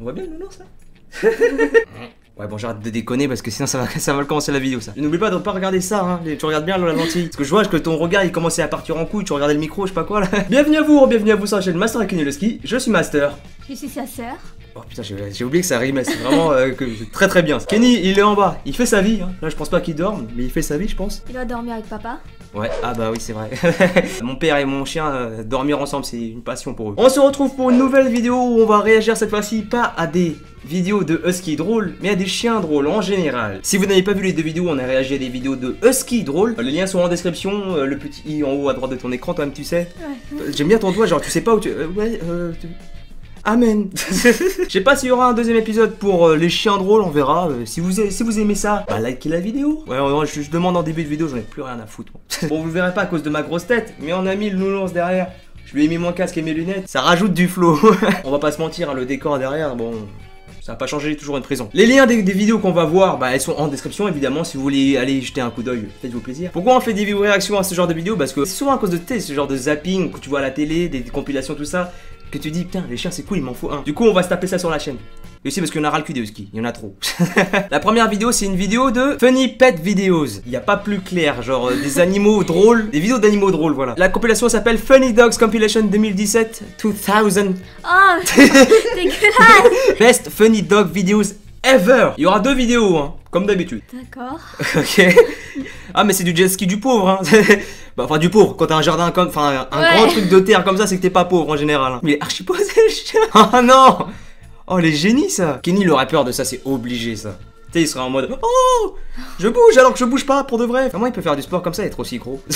On voit bien le nounours là Ouais bon j'arrête de déconner parce que sinon ça va, ça va commencer la vidéo ça. N'oublie pas de pas regarder ça hein, Les- tu regardes bien la lentille. Parce que je vois que ton regard il commençait à partir en couille, tu regardais le micro, je sais pas quoi là. Bienvenue à vous, bienvenue à vous sur la chaîne Master Kenny le ski, je suis Master. Je suis sa sœur. Oh putain j'ai oublié que ça rimait, c'est vraiment euh, que- très très bien. Kenny il est en bas, il fait sa vie, hein. là je pense pas qu'il dorme, mais il fait sa vie je pense. Il doit dormir avec papa. Ouais, ah bah oui, c'est vrai. mon père et mon chien euh, dormir ensemble, c'est une passion pour eux. On se retrouve pour une nouvelle vidéo où on va réagir cette fois-ci pas à des vidéos de husky drôles, mais à des chiens drôles en général. Si vous n'avez pas vu les deux vidéos, on a réagi à des vidéos de husky drôles. Euh, Les liens sont en description, euh, le petit i en haut à droite de ton écran, toi-même tu sais. Ouais. J'aime bien ton doigt, genre tu sais pas où tu. ouais, euh. tu- Amen. Je sais pas s'il y aura un deuxième épisode pour euh, les chiens drôles, on verra. Euh, si, vous, si vous aimez ça, bah likez la vidéo. Ouais, ouais, je, je demande en début de vidéo, j'en ai plus rien à foutre. moi. bon, vous le verrez pas à cause de ma grosse tête, mais on a mis le nounours derrière. Je lui ai mis mon casque et mes lunettes. Ça rajoute du flow. on va pas se mentir, hein, le décor derrière, bon. Ça n'a pas changé, toujours une prison. Les liens des, des vidéos qu'on va voir, bah, elles sont en description évidemment. Si vous voulez aller jeter un coup d'œil, faites-vous plaisir. Pourquoi on fait des vidéos réactions à ce genre de vidéos? Parce que c'est souvent à cause de ce genre de zapping que tu vois à la télé, des, des compilations, tout ça, que tu dis putain, les chiens c'est cool, il m'en faut un. Du coup, on va se taper ça sur la chaîne. Et aussi parce qu'il y en a ras le cul des huskies, il y en a trop. la première vidéo, c'est une vidéo de Funny Pet Videos. Il n'y a pas plus clair, genre euh, des animaux drôles, des vidéos d'animaux drôles, voilà. La compilation s'appelle Funny Dogs Compilation 2017-2000 Oh Dégueulasse Best Funny Dog Videos Ever. Il y aura deux vidéos, hein, comme d'habitude. D'accord. Ok. Ah mais c'est du jet ski du pauvre. Hein. Bah, enfin du pauvre. Quand t'as un jardin comme, enfin un Ouais. grand truc de terre comme ça, c'est que t'es pas pauvre en général. hein. Mais il est archi posé le chien. Oh non. Oh les génies ça. Kenny il aurait peur de ça, c'est obligé ça. Tu sais il sera en mode oh je bouge alors que je bouge pas pour de vrai. Comment il peut faire du sport comme ça et être aussi gros?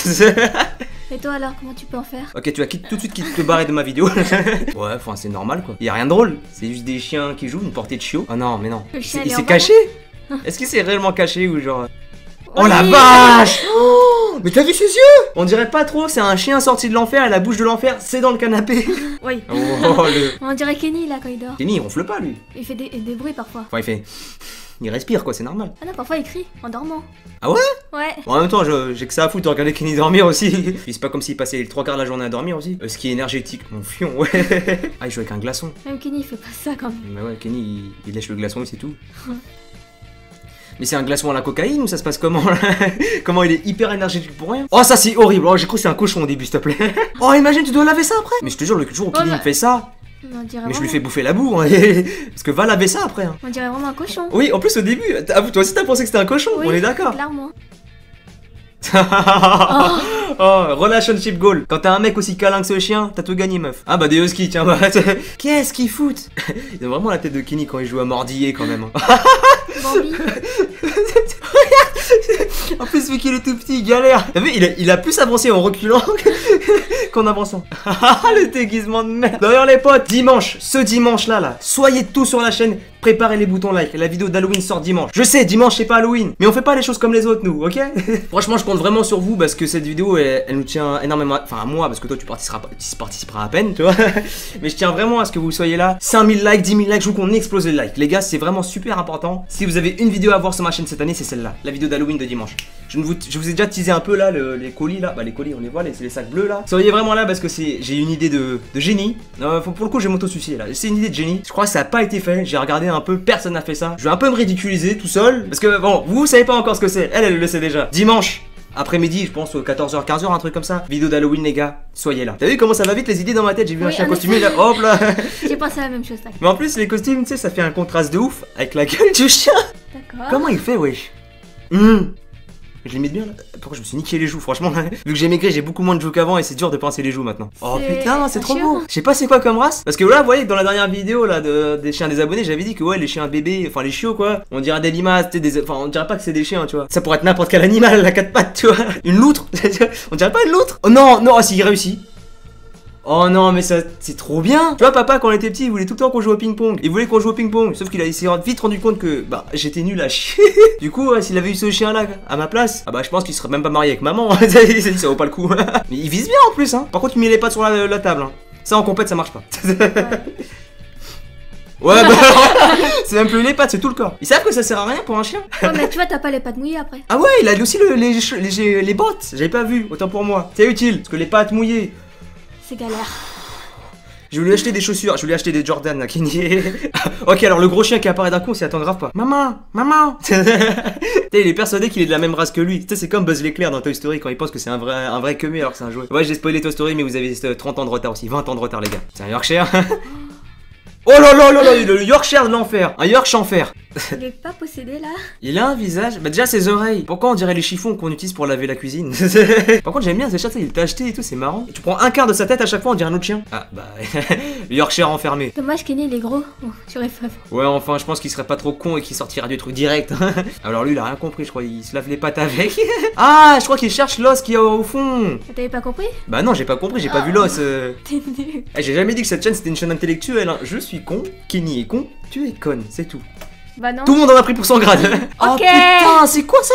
Et toi alors, comment tu peux en faire? Ok, tu vas quitte- tout de suite quitte te barrer de ma vidéo. ouais, enfin c'est normal quoi. Y a rien de drôle. C'est juste des chiens qui jouent une portée de chiot. Oh non, mais non. Le Il chien, s'est- il caché? Est-ce qu'il s'est réellement caché ou genre Oh la vache Oh Mais t'as vu ses yeux? On dirait pas trop, c'est un chien sorti de l'enfer et la bouche de l'enfer, c'est dans le canapé. Oui. Oh, le. On dirait Kenny là quand il dort. Kenny, il ronfle pas lui. Il fait des, des bruits parfois. Enfin, il fait. Il respire quoi, c'est normal. Ah non, parfois il crie en dormant. Ah ouais? Ouais. Bon, en même temps, j'ai que ça à foutre de regarder Kenny dormir aussi. C'est pas comme s'il passait les trois quarts de la journée à dormir aussi. Euh, ce qui est énergétique, mon fion, ouais. Ah, il joue avec un glaçon. Même Kenny il fait pas ça quand même. Mais ouais, Kenny, il, il lèche le glaçon et c'est tout. Mais c'est un glaçon à la cocaïne ou ça se passe comment là Comment il est hyper énergétique pour rien Oh ça c'est horrible, oh, j'ai cru que c'est un cochon au début s'il te plaît. Oh imagine tu dois laver ça après Mais je te jure le jour où Kenny Oh, me fait ça, Mais on dirait mais je lui fais bouffer la boue, hein, parce que va laver ça après. hein. On dirait vraiment un cochon. Oui en plus au début, avoue toi aussi t'as pensé que c'était un cochon, Oui, on est d'accord Clairement. oh, relationship goal. Quand t'as un mec aussi câlin que ce chien, t'as tout gagné, meuf. Ah bah des huskies, tiens, bah. Qu'est-ce qu'ils foutent? Ils ont vraiment la tête de Kenny quand il joue à mordiller quand même. hein. Bambi. En plus, vu qu'il est tout petit, il galère. T'as vu, il a, il a plus avancé en reculant qu'en avançant. le déguisement de merde. D'ailleurs, les potes, dimanche, ce dimanche-là, là, soyez tous sur la chaîne. Préparez les boutons like. La vidéo d'Halloween sort dimanche. Je sais, dimanche, c'est pas Halloween. Mais on fait pas les choses comme les autres, nous, ok? Franchement, je compte vraiment sur vous parce que cette vidéo, elle, elle nous tient énormément. Enfin, à moi, parce que toi, tu participeras, tu participeras à peine, tu vois? Mais je tiens vraiment à ce que vous soyez là. 5000 likes, 10 000 likes, je veux qu'on explose les likes. Les gars, c'est vraiment super important. Si vous avez une vidéo à voir sur ma chaîne cette année, c'est celle-là. La vidéo d'Halloween de dimanche. Je, vous, je vous ai déjà teasé un peu là, le- les colis là. Bah, les colis, on les voit, les, les sacs bleus là. Soyez vraiment là parce que c'est, j'ai une idée de, de génie. Euh, pour le coup, je vais m'auto-suicider là. C'est une idée de génie. Je crois que ça a pas été fait. J'ai regardé un peu, personne n'a fait ça. Je vais un peu me ridiculiser tout seul. Parce que bon, vous savez pas encore ce que c'est. Elle, elle le sait déjà. Dimanche. Après-midi, je pense, aux 14h, 15h, un truc comme ça. Vidéo d'Halloween, les gars. Soyez là. T'as vu comment ça va vite les idées dans ma tête? J'ai vu un chien en costumé là. Hop là. J'ai pensé à la même chose, tac. Mais en plus, les costumes, tu sais, ça fait un contraste de ouf avec la gueule du chien. D'accord. Comment il fait, wesh? Hum. Je limite bien là. Pourquoi je me suis niqué les joues, franchement là. Vu que j'ai maigri, j'ai beaucoup moins de joues qu'avant et c'est dur de penser les joues maintenant. Oh putain, c'est trop beau. Je sais pas c'est quoi comme race. Parce que là, vous voyez, dans la dernière vidéo là de, des chiens des abonnés, j'avais dit que ouais, les chiens bébés, enfin les chiots quoi, on dirait des limaces, des. Enfin, on dirait pas que c'est des chiens, tu vois. Ça pourrait être n'importe quel animal, la quatre pattes, tu vois. Une loutre. on dirait pas une loutre. Oh non, non, ah, si, il réussit. Oh non, mais ça, c'est trop bien! Tu vois, papa, quand on était petit, il voulait tout le temps qu'on joue au ping-pong. Il voulait qu'on joue au ping-pong. Sauf qu'il a s'est vite rendu compte que, bah, j'étais nul à chier. du coup, ouais, s'il avait eu ce chien-là à ma place, ah bah, je pense qu'il serait même pas marié avec maman. il s'est dit, ça vaut pas le coup. mais il vise bien en plus, hein. Par contre, il met les pattes sur la, la table, hein. Ça, en compète, ça marche pas. Ouais, bah, c'est même plus les pattes, c'est tout le corps. Ils savent que ça sert à rien pour un chien. Ouais, mais tu vois, t'as pas les pattes mouillées après. Ah ouais, il a aussi le- les, les, les bottes. J'avais pas vu, autant pour moi. C'est utile, parce que les pattes mouillées. C'est galère. Je vais lui acheter des chaussures, je vais lui acheter des Jordan là, Kenny. ok, alors le gros chien qui apparaît d'un coup, on s'y attend grave pas. Maman, maman. Il est persuadé qu'il est de la même race que lui. Tu sais, c'est comme Buzz l'éclair dans Toy Story quand il pense que c'est un vrai, un vrai queumé alors que c'est un jouet. Ouais, j'ai spoilé Toy Story, mais vous avez euh, 30 ans de retard aussi, 20 ans de retard, les gars. C'est un Yorkshire. Oh là là là là, le Yorkshire de l'enfer, un Yorkshire enfer. Il est pas possédé là Il a un visage, bah déjà ses oreilles. Pourquoi on dirait les chiffons qu'on utilise pour laver la cuisine? Par contre j'aime bien ces chats, il t'a acheté et tout, c'est marrant. Tu prends un quart de sa tête à chaque fois, on dirait un autre chien. Ah bah Yorkshire enfermé. Dommage Kenny il est gros. Oh, J'aurais pas. Ouais enfin je pense qu'il serait pas trop con et qu'il sortira du truc direct. Alors lui il a rien compris je crois, il se lave les pattes avec. ah je crois qu'il cherche l'os qu'il y a au fond. T'avais pas compris? Bah non j'ai pas compris, j'ai pas vu l'os. euh. T'es nul. Eh, J'ai jamais dit que cette chaîne c'était une chaîne intellectuelle. hein. Je suis con, Kenny est con, tu es conne, c'est tout. Bah non. Tout le monde en a pris pour son grade. oh Ok. putain, c'est quoi ça?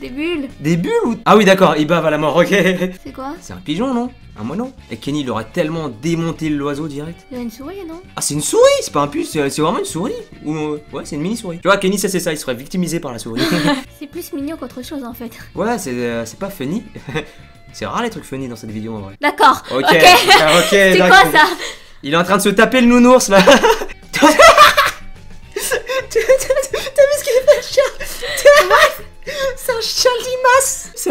Des bulles. Des bulles ou... Ah oui d'accord, il bave à la mort, ok. C'est quoi? C'est un pigeon non? Un moineau? Et Kenny il aurait tellement démonté l'oiseau direct. Il y a une souris non? Ah c'est une souris, c'est pas un puce, c'est vraiment une souris Ou euh, ouais c'est une mini souris. Tu vois Kenny ça c'est ça, il serait victimisé par la souris. C'est plus mignon qu'autre chose en fait. ouais c'est euh, pas funny. c'est rare les trucs funny dans cette vidéo en vrai. D'accord. Ok, Ok. ah, ok. C'est quoi ça? Il est en train de se taper le nounours là.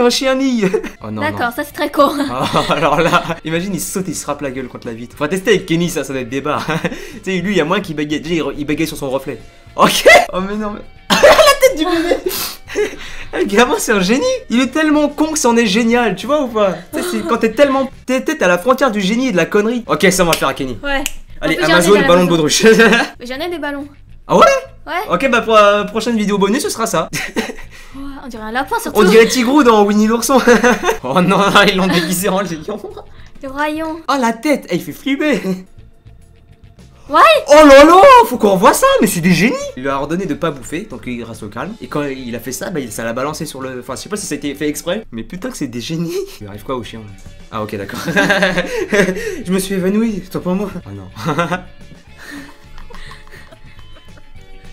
C'est un chien nid Oh non, non. D'accord, ça c'est très con. Oh, alors là, imagine il saute, il se frappe la gueule contre la vitre. Faut tester avec Kenny, ça, ça doit être débat. tu sais, lui, il y a moins qu'il bagaye. Déjà, il bagaye sur son reflet. Ok Oh, mais non, mais. la tête du bébé Le gamin, c'est un génie Il est tellement con que c'en est génial, tu vois ou pas? Tu sais, c'est quand t'es tellement. T'es t'es à la frontière du génie et de la connerie. Ok, ça, on va le faire à Kenny. Ouais. Allez, plus, j'en ai Amazon, ballon de baudruche. J'en ai des ballons. ah ouais? Ouais. Ok, bah pour la prochaine vidéo bonus, ce sera ça. Ouais, on dirait un lapin surtout. On dirait Tigrou dans Winnie l'ourson. oh non, ils l'ont déguisé en lion. Le rayon. Oh la tête, eh, il fait flipper Ouais. Oh là là, faut qu'on revoie ça, mais c'est des génies Il lui a ordonné de pas bouffer, donc il reste au calme. Et quand il a fait ça, bah ça l'a balancé sur le... Enfin, je sais pas si ça a été fait exprès, mais putain que c'est des génies Il arrive quoi au chien là? Ah ok, d'accord. je me suis évanoui, toi pas moi Ah non.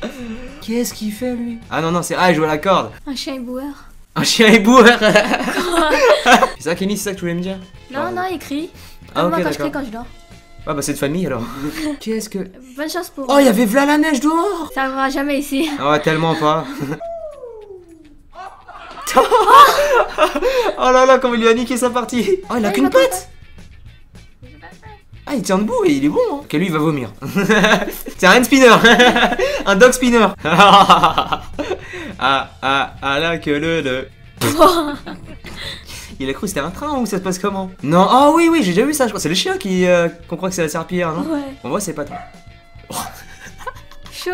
Qu'est-ce qu'il fait lui? Ah non, non, c'est... Ah, il joue à la corde Un chien éboueur. Un chien éboueur C'est ça Kenny, c'est ça que tu voulais me dire? Non, Genre- non, il crie. Ah moi quand je crie quand je dors. Ah bah c'est de famille alors. Qu'est-ce que... Bonne chance pour. Oh, il y avait v'là la neige dehors Ça arrivera jamais ici. Ah ouais, tellement pas. oh là là, comment il lui a niqué sa partie. Oh, il a Ouais, qu'une patte. Ah, il tient debout et il est bon. Hein. Ok, lui, il va vomir. C'est un hand spinner. un dog spinner. ah, ah, ah, là que le le. Il a cru que c'était un train ou ça se passe comment? Non, oh oui, oui, j'ai déjà vu ça. Je crois c'est le chien qui euh, qu'on croit que c'est la serpillière, non? Ouais. On voit, c'est pas toi. Chaud.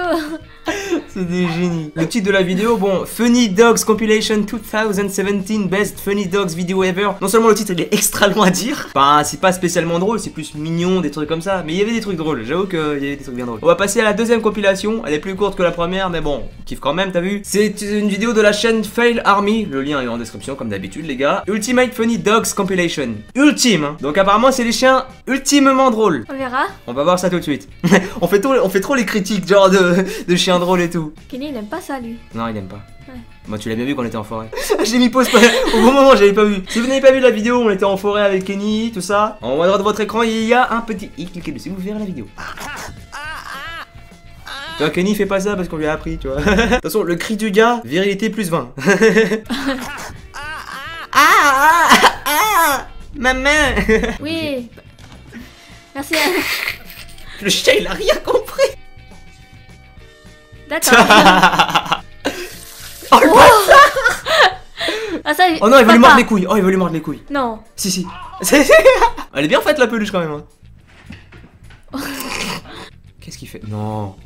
C'est des génies. Le titre de la vidéo, bon, Funny Dogs Compilation 2017 Best Funny Dogs Video Ever. Non seulement le titre il est extra long à dire, bah c'est pas spécialement drôle, c'est plus mignon, des trucs comme ça, mais il y avait des trucs drôles, j'avoue qu'il y avait des trucs bien drôles. On va passer à la deuxième compilation, elle est plus courte que la première, mais bon, on kiffe quand même, t'as vu? C'est une vidéo de la chaîne Fail Army, le lien est en description comme d'habitude les gars. Ultimate Funny Dogs Compilation. Ultime, hein. Donc apparemment c'est les chiens ultimement drôles. On verra. On va voir ça tout de suite. on, fait on fait trop les critiques, genre de, de chiens drôles et tout. Kenny il aime pas ça lui. Non, il aime pas. Ouais. Moi, tu l'as bien vu quand on était en forêt. J'ai mis pause pas- au bon moment, j'avais pas vu. Si vous n'avez pas vu la vidéo, on était en forêt avec Kenny, tout ça. En haut à droite de votre écran, il y a un petit i. Cliquez dessus, vous verrez la vidéo. Tu vois, Kenny fait pas ça parce qu'on lui a appris, tu vois. De toute façon, le cri du gars, virilité plus 20. ah, ah, ah, maman. Oui. Merci. Le chien, il a rien compris. D'accord. oh, le. Ah ça. oh non, il veut lui mordre les couilles. Oh, il veut lui mordre les couilles. Non. Si, si. Elle est bien faite la peluche quand même. hein. Qu'est-ce qu'il fait? Non.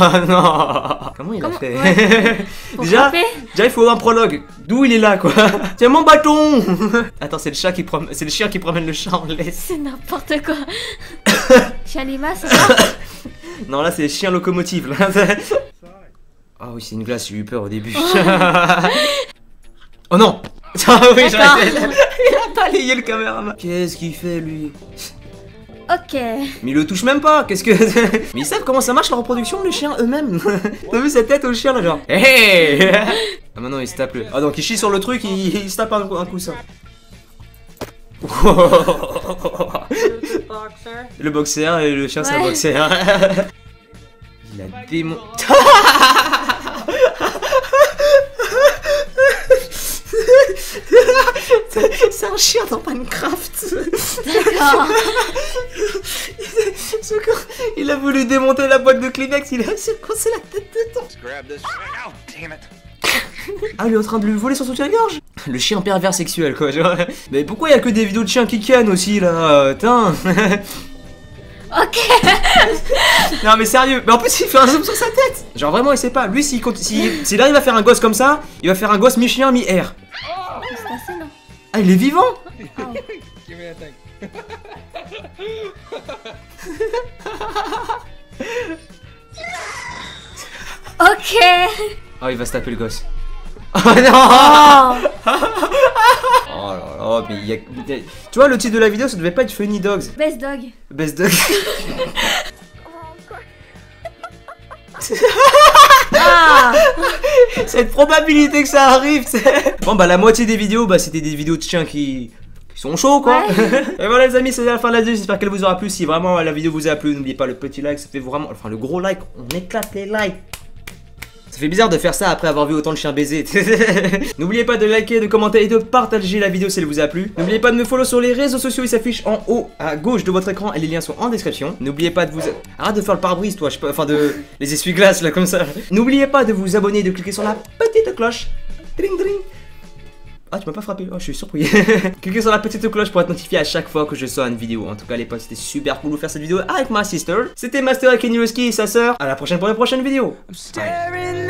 Oh non Comment il a fait? Ouais. Déjà, déjà, il faut un prologue. D'où il est là, quoi? Tiens mon bâton Attends, c'est le chat qui prom- c'est le chien qui promène le chat en laisse. C'est n'importe quoi. Chien c'est ça Non, là, c'est le chien locomotive. Là. Ah oui, c'est une glace, j'ai eu peur au début. oh non Ah oui, D'accord. j'arrête. Il a balayé le caméraman. Qu'est-ce qu'il fait, lui? Ok. Mais il le touche même pas, qu'est-ce que. Mais ils savent comment ça marche la reproduction, les chiens eux-mêmes T'as vu sa tête au chien là, genre Hé Ah, maintenant il se tape le. Ah, donc il chie sur le truc, il, il se tape un, un le boxer et le chien c'est un Ouais. boxer. Il a démon. C'est un chien dans Minecraft. D'accord. Il a voulu démonter la boîte de Kleenex, il a secoué la tête dedans. Oh. Ah, il est en train de lui voler son soutien-gorge Le chien pervers sexuel, quoi. genre. Mais pourquoi il y a que des vidéos de chiens qui cannent aussi, là Putain Ok. Non, mais sérieux Mais en plus, il fait un zoom sur sa tête Genre, vraiment, il sait pas. Lui, s'il s'il arrive à faire un gosse comme ça, il va faire un gosse mi-chien, mi-air. Non. Ah, il est vivant Give me that thing. Ok. Oh, il va se taper le gosse. Oh non Oh. Oh là là, mais il y a... Tu vois, le titre de la vidéo, ça devait pas être Funny Dogs. Best dog. Best Dog. Ah. Cette probabilité que ça arrive, c'est... Bon, bah, la moitié des vidéos, bah, c'était des vidéos de chiens qui... sont chauds, quoi. Et voilà, les amis, c'est la fin de la vidéo. J'espère qu'elle vous aura plu. Si vraiment la vidéo vous a plu, n'oubliez pas le petit like. Ça fait vraiment... Enfin, le gros like. On éclate les likes. Ça fait bizarre de faire ça après avoir vu autant de chiens baiser. N'oubliez pas de liker, de commenter et de partager la vidéo si elle vous a plu. N'oubliez pas de me follow sur les réseaux sociaux, ils s'affichent en haut à gauche de votre écran et les liens sont en description. N'oubliez pas de vous... Arrête de faire le pare-brise toi, je sais pas... Enfin de... Les essuie-glaces là comme ça. N'oubliez pas de vous abonner et de cliquer sur la petite cloche. Dring dring. Ah, tu m'as pas frappé, oh, je suis surpris. Cliquez sur la petite cloche pour être notifié à chaque fois que je sors une vidéo. En tout cas, les potes, c'était super cool de faire cette vidéo avec ma sister. C'était Master Akenioski et sa sœur. À la prochaine pour une prochaine vidéo. Staring